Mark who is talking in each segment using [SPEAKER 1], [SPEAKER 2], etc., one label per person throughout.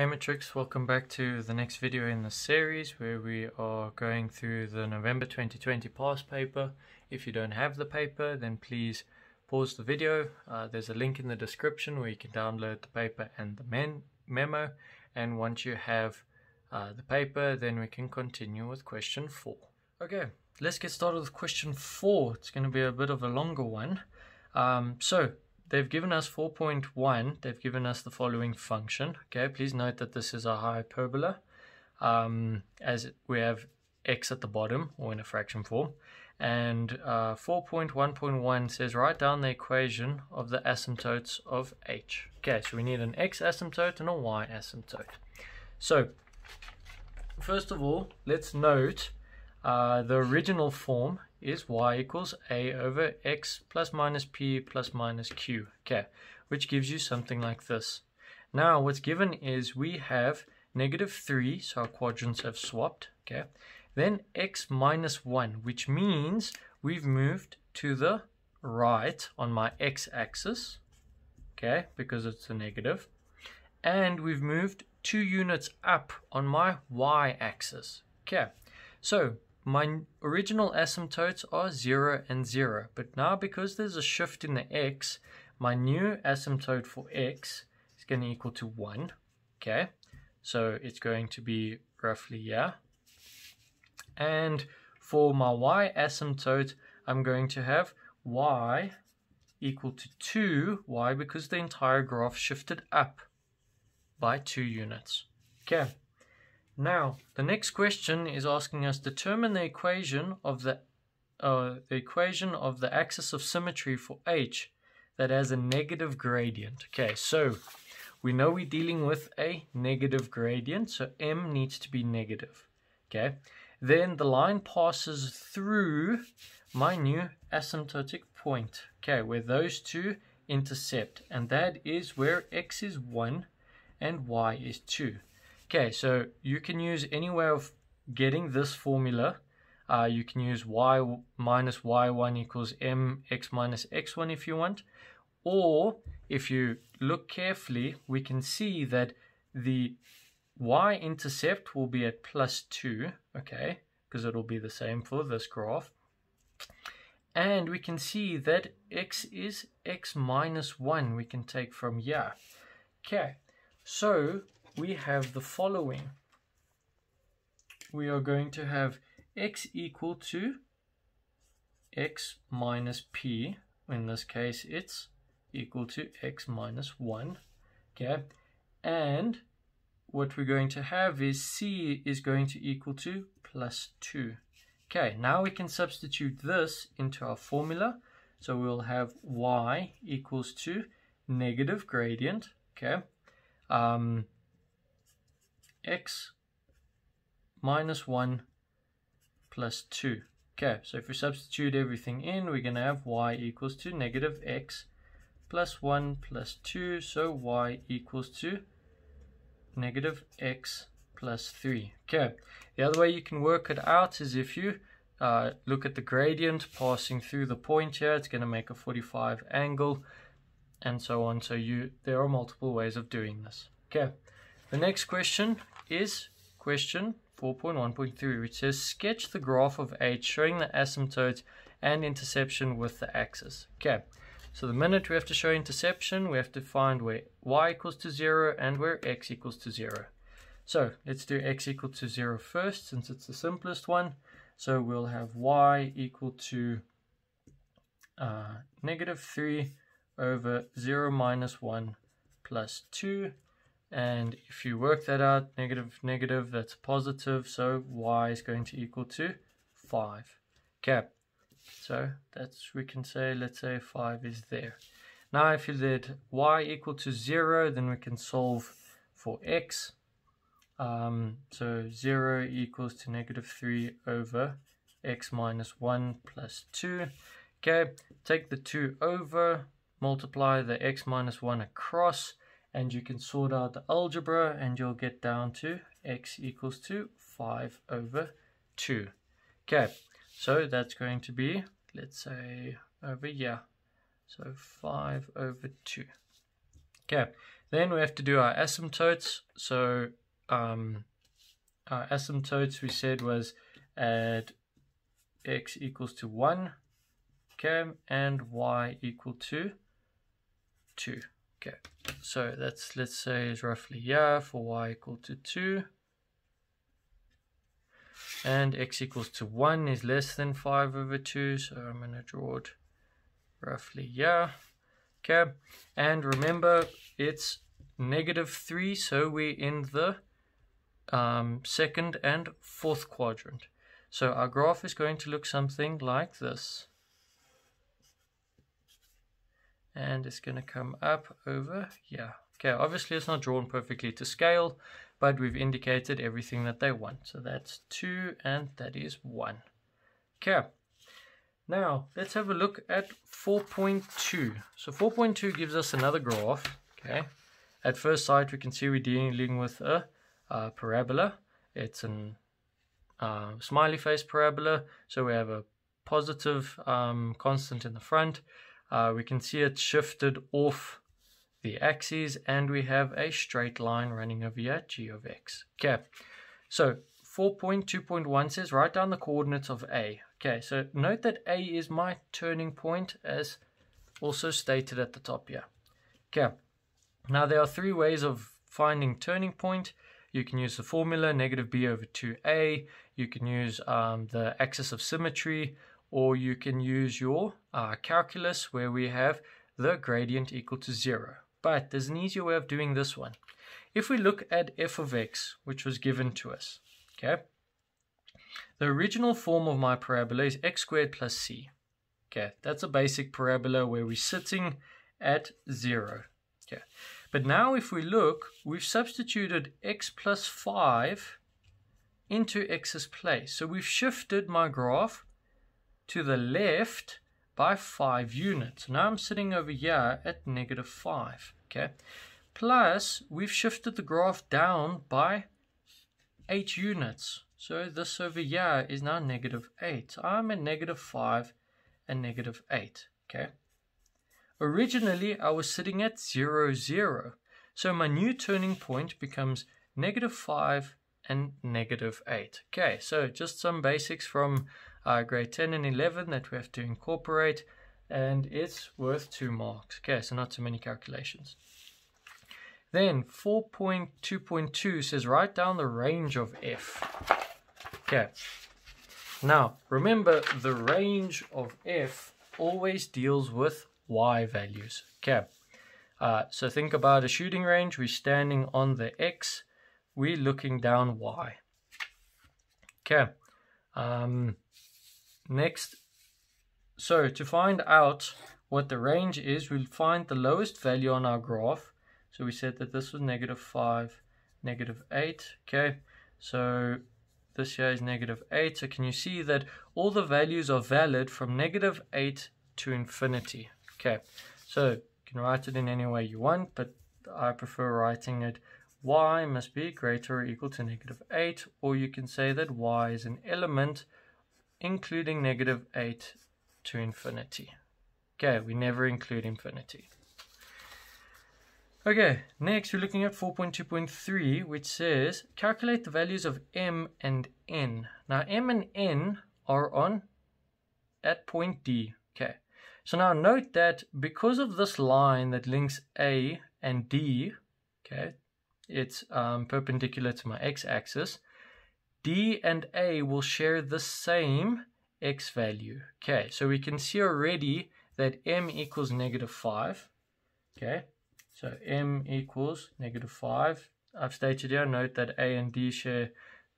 [SPEAKER 1] Hey Matrics, welcome back to the next video in the series where we are going through the November 2020 past paper. If you don't have the paper, then please pause the video. Uh, there's a link in the description where you can download the paper and the memo. And once you have uh, the paper, then we can continue with question 4. Okay, let's get started with question 4. It's going to be a bit of a longer one. Um, so, they've given us 4.1, they've given us the following function. Okay, please note that this is a hyperbola um, as we have x at the bottom or in a fraction form. And uh, 4.1.1 says write down the equation of the asymptotes of h. Okay, so we need an x asymptote and a y asymptote. So, first of all, let's note uh, the original form is y equals a over x plus minus p plus minus q, okay, which gives you something like this. Now, what's given is we have negative 3, so our quadrants have swapped, okay, then x minus 1, which means we've moved to the right on my x-axis, okay, because it's a negative, and we've moved two units up on my y-axis, okay. So my original asymptotes are 0 and 0, but now because there's a shift in the x, my new asymptote for x is going to equal to 1, okay? So it's going to be roughly yeah. And for my y asymptote, I'm going to have y equal to 2, why? Because the entire graph shifted up by 2 units. Okay. Now, the next question is asking us determine the equation of the uh, the equation of the axis of symmetry for H that has a negative gradient. Okay, so we know we're dealing with a negative gradient, so M needs to be negative. Okay, then the line passes through my new asymptotic point, okay, where those two intercept, and that is where X is 1 and Y is 2. Okay, so you can use any way of getting this formula. Uh, you can use y minus y1 equals mx minus x1 if you want. Or if you look carefully, we can see that the y-intercept will be at plus 2, okay, because it'll be the same for this graph. And we can see that x is x minus 1 we can take from here. Okay, so we have the following. We are going to have x equal to x minus p. In this case, it's equal to x minus 1. Okay, and what we're going to have is c is going to equal to plus 2. Okay, now we can substitute this into our formula. So we'll have y equals to negative gradient, okay, um, x minus 1 plus 2. Okay, so if we substitute everything in, we're going to have y equals to negative x plus 1 plus 2, so y equals to negative x plus 3. Okay, the other way you can work it out is if you uh, look at the gradient passing through the point here, it's going to make a 45 angle and so on. So you there are multiple ways of doing this. Okay, the next question is question 4.1.3 which says sketch the graph of h showing the asymptote and interception with the axis. Okay, so the minute we have to show interception, we have to find where y equals to 0 and where x equals to 0. So let's do x equal to 0 first since it's the simplest one. So we'll have y equal to uh, negative 3 over 0 minus 1 plus 2 and if you work that out negative negative that's positive so y is going to equal to 5 okay so that's we can say let's say 5 is there. Now if you let y equal to 0 then we can solve for x. Um, so 0 equals to negative 3 over x minus 1 plus 2 okay take the 2 over multiply the x minus 1 across and you can sort out the algebra and you'll get down to x equals to 5 over 2. Okay, so that's going to be, let's say, over here. So 5 over 2. Okay, Then we have to do our asymptotes. So um, our asymptotes we said was at x equals to 1 okay and y equal to 2 okay so that's let's say is roughly yeah for y equal to 2 and x equals to 1 is less than 5 over 2 so I'm going to draw it roughly yeah okay and remember it's negative 3 so we're in the um, second and fourth quadrant. So our graph is going to look something like this and it's going to come up over here okay obviously it's not drawn perfectly to scale but we've indicated everything that they want. So that's 2 and that is 1. Okay. Now, let's have a look at 4.2. So 4.2 gives us another graph. Okay. At first sight, we can see we're dealing with a, a parabola. It's an uh, smiley face parabola. So we have a positive um, constant in the front. Uh, we can see it shifted off the axes and we have a straight line running over here, g of x. Okay, so 4.2.1 says write down the coordinates of A. Okay, so note that A is my turning point as also stated at the top here. Okay, now there are three ways of finding turning point. You can use the formula negative b over 2a, you can use um, the axis of symmetry, or you can use your uh, calculus where we have the gradient equal to 0. But there's an easier way of doing this one. If we look at f of x, which was given to us, okay, the original form of my parabola is x squared plus c. Okay, that's a basic parabola where we're sitting at 0. Okay, but now if we look, we've substituted x plus 5 into x's place. So we've shifted my graph to the left by 5 units. Now I'm sitting over here at negative 5. Okay. Plus, we've shifted the graph down by 8 units. So this over here is now negative 8. I'm at negative 5 and negative 8. Okay. Originally, I was sitting at 0, 0. So my new turning point becomes negative 5 and negative 8. Okay, so just some basics from uh, grade 10 and 11 that we have to incorporate and it's worth two marks. Okay, so not too many calculations. Then 4.2.2 says write down the range of f. Okay, now remember the range of f always deals with y values. Okay, uh, so think about a shooting range. We're standing on the x, we're looking down y. Okay, um, Next, so to find out what the range is, we'll find the lowest value on our graph. So we said that this was negative 5, negative 8. Okay, so this here is negative 8. So can you see that all the values are valid from negative 8 to infinity? Okay, so you can write it in any way you want, but I prefer writing it y must be greater or equal to negative 8, or you can say that y is an element including negative 8 to infinity. Okay, we never include infinity. Okay, next we're looking at 4.2.3 which says calculate the values of m and n. Now m and n are on at point D. Okay, so now note that because of this line that links A and D, okay, it's um, perpendicular to my x-axis, D and A will share the same x value. Okay, so we can see already that m equals negative 5. Okay, so m equals negative 5. I've stated here, note that A and D share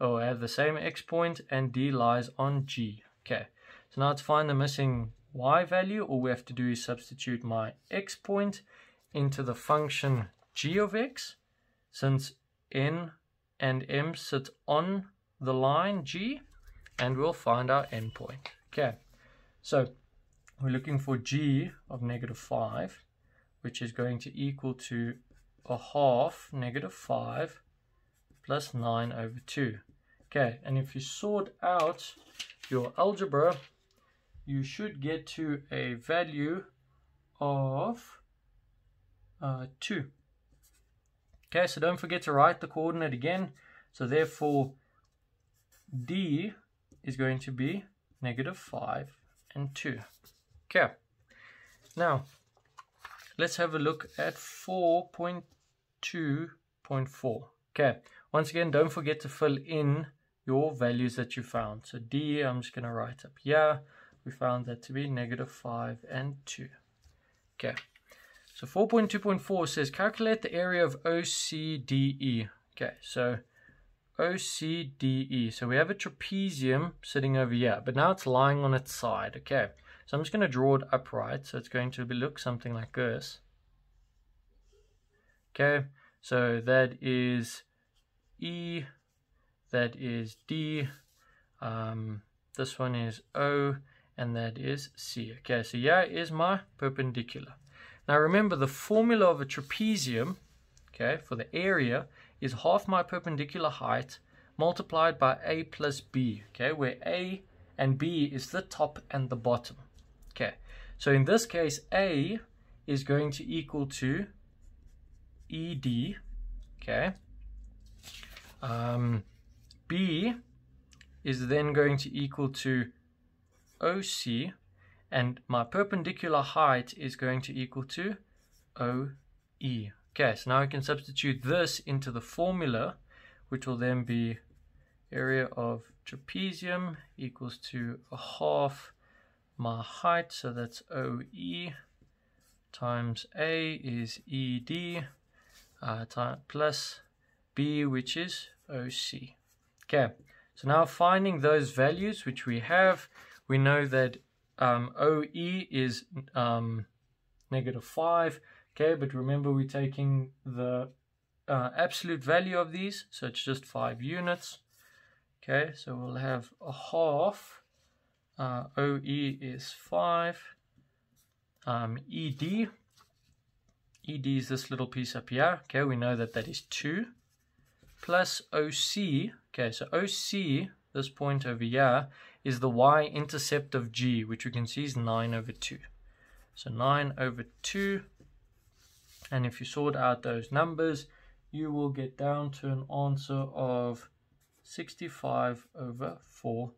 [SPEAKER 1] or have the same x point and D lies on G. Okay, so now to find the missing y value, all we have to do is substitute my x point into the function g of x, since n and m sit on the line G and we'll find our endpoint. Okay, so we're looking for G of negative 5, which is going to equal to a half negative 5 plus 9 over 2. Okay, and if you sort out your algebra, you should get to a value of uh, 2. Okay, so don't forget to write the coordinate again. So therefore, D is going to be negative 5 and 2. Okay, now let's have a look at 4.2.4. Okay, once again, don't forget to fill in your values that you found. So D, I'm just going to write up here. We found that to be negative 5 and 2. Okay, so 4.2.4 says calculate the area of OCDE. Okay, so OCDE. So we have a trapezium sitting over here, but now it's lying on its side. Okay, so I'm just going to draw it upright. So it's going to be, look something like this. Okay, so that is E, that is D, um, this one is O, and that is C. Okay, so here is my perpendicular. Now remember the formula of a trapezium, okay, for the area is half my perpendicular height multiplied by A plus B, okay, where A and B is the top and the bottom. Okay, so in this case, A is going to equal to ED, okay. Um, B is then going to equal to OC, and my perpendicular height is going to equal to OE. Okay, so now I can substitute this into the formula, which will then be area of trapezium equals to a half my height, so that's OE times A is ED uh, plus B, which is OC. Okay, so now finding those values, which we have, we know that um, OE is um, negative 5. Okay, but remember we're taking the uh, absolute value of these, so it's just 5 units. Okay, so we'll have a half. Uh, OE is 5. Um, ED. ED is this little piece up here. Okay, we know that that is 2. Plus OC. Okay, so OC, this point over here, is the y-intercept of g, which we can see is 9 over 2. So 9 over 2. And if you sort out those numbers, you will get down to an answer of 65 over 4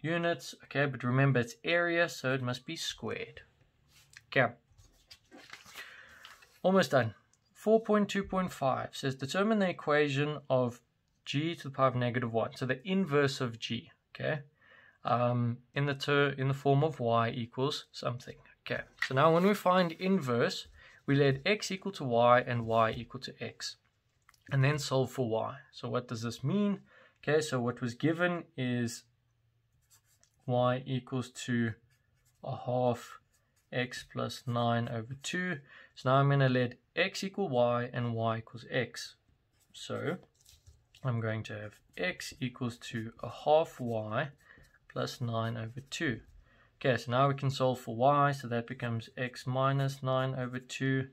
[SPEAKER 1] units. Okay, but remember it's area, so it must be squared. Okay. Almost done. 4.2.5 says determine the equation of g to the power of negative 1. So the inverse of g, okay, um, in, the in the form of y equals something. Okay, so now when we find inverse, we let x equal to y and y equal to x. And then solve for y. So what does this mean? Okay, so what was given is y equals to a half x plus 9 over 2. So now I'm going to let x equal y and y equals x. So I'm going to have x equals to a half y plus 9 over 2. Okay, so now we can solve for y, so that becomes x minus 9 over 2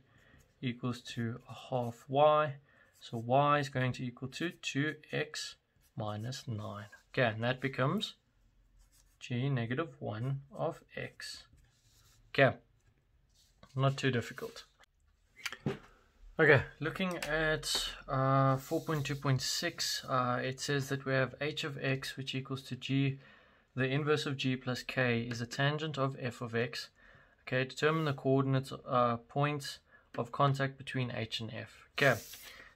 [SPEAKER 1] equals to a half y. So y is going to equal to 2x minus 9. Okay, and that becomes g negative 1 of x. Okay, not too difficult. Okay, looking at uh, 4.2.6, uh, it says that we have h of x which equals to g, the inverse of g plus k is a tangent of f of x. Okay, determine the coordinates uh, points of contact between h and f. Okay,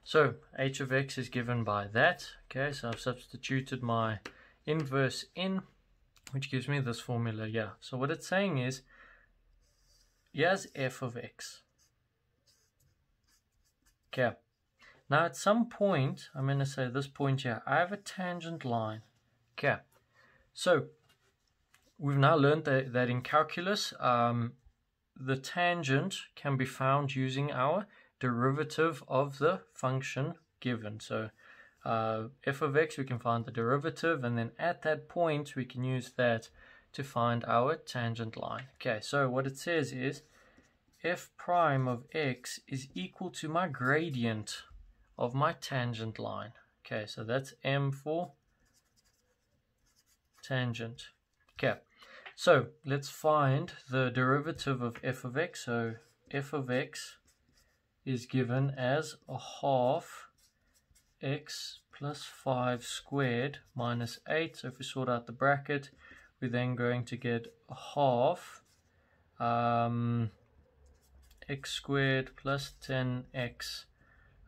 [SPEAKER 1] so h of x is given by that. Okay, so I've substituted my inverse in, which gives me this formula here. So what it's saying is, here's f of x. Okay. Now at some point, I'm going to say this point here, I have a tangent line. Okay. So we've now learned that, that in calculus, um, the tangent can be found using our derivative of the function given. So uh, f of x, we can find the derivative, and then at that point, we can use that to find our tangent line. Okay, so what it says is f prime of x is equal to my gradient of my tangent line. Okay, so that's m for tangent. Okay, so let's find the derivative of f of x. So f of x is given as a half x plus 5 squared minus 8. So if we sort out the bracket, we're then going to get a half um, x squared plus 10x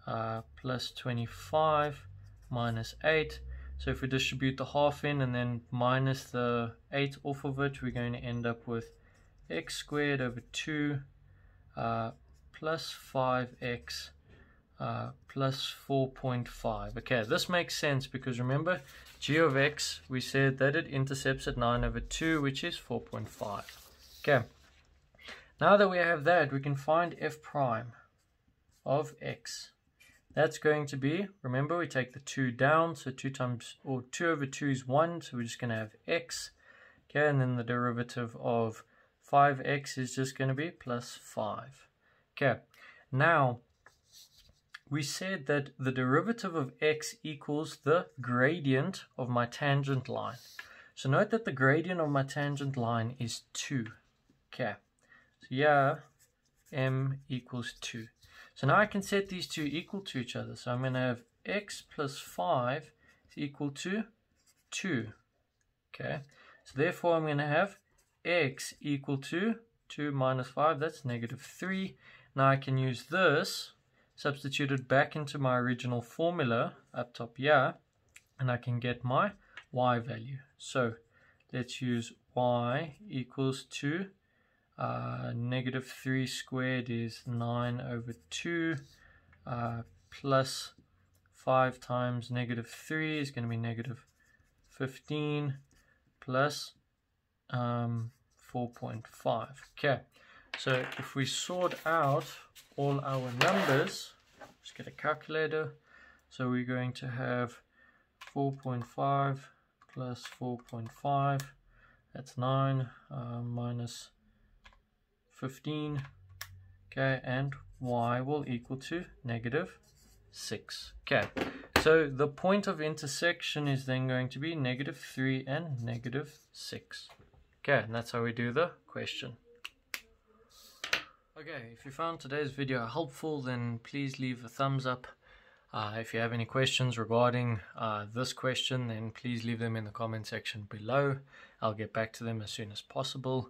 [SPEAKER 1] uh, plus 25 minus 8. So if we distribute the half in and then minus the 8 off of it, we're going to end up with x squared over 2 uh, plus 5x uh, plus 4.5. Okay, this makes sense because remember, g of x, we said that it intercepts at 9 over 2, which is 4.5. Okay, now that we have that, we can find f prime of x. That's going to be, remember we take the 2 down, so 2 times, or 2 over 2 is 1, so we're just going to have x. Okay, and then the derivative of 5x is just going to be plus 5. Okay, now we said that the derivative of x equals the gradient of my tangent line. So note that the gradient of my tangent line is 2. Okay, so yeah, m equals 2. So now I can set these two equal to each other. So I'm going to have x plus 5 is equal to 2. Okay, so therefore I'm going to have x equal to 2 minus 5, that's negative 3. Now I can use this, substitute it back into my original formula up top here, and I can get my y value. So let's use y equals to uh, negative 3 squared is 9 over 2 uh, plus 5 times negative 3 is going to be negative 15 plus um, 4.5. Okay, so if we sort out all our numbers, just get a calculator. So we're going to have 4.5 plus 4.5, that's 9, uh, minus 15 okay and y will equal to negative 6 okay. So the point of intersection is then going to be negative 3 and negative 6 okay and that's how we do the question. Okay if you found today's video helpful then please leave a thumbs up. Uh, if you have any questions regarding uh, this question then please leave them in the comment section below. I'll get back to them as soon as possible